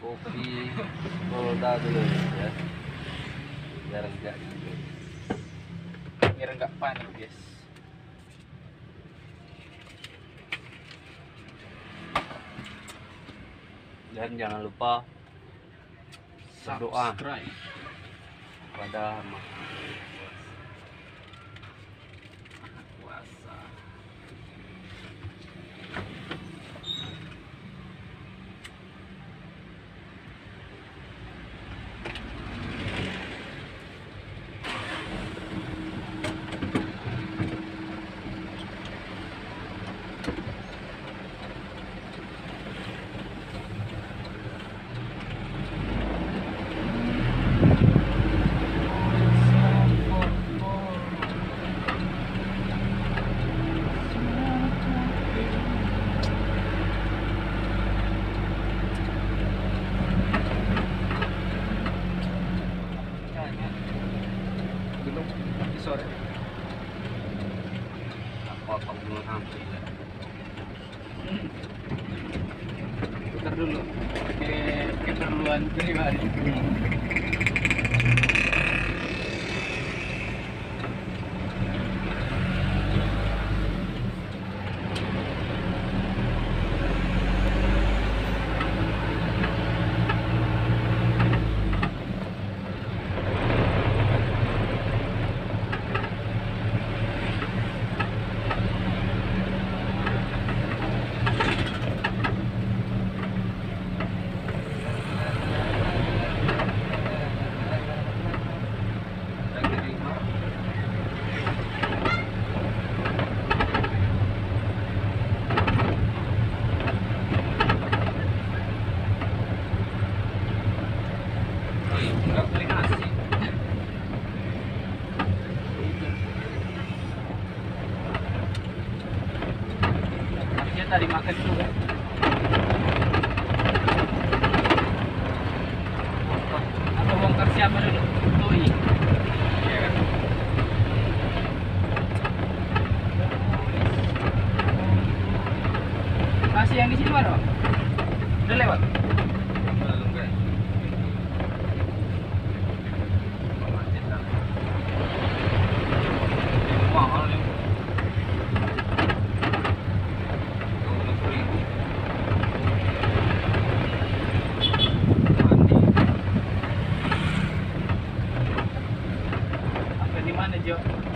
kopi polda dulu ya. Biar enggak Biar nggak panik, guys. dan jangan lupa berdoa pada Puasa. Belum di sore. ya. Putar dulu. Pakai keperluan pribadi. Tadi makan juga. Atau bongkar siapa dulu? Toi. Iya kan? Nasi yang di sini? Bang? Udah lewat? Apa di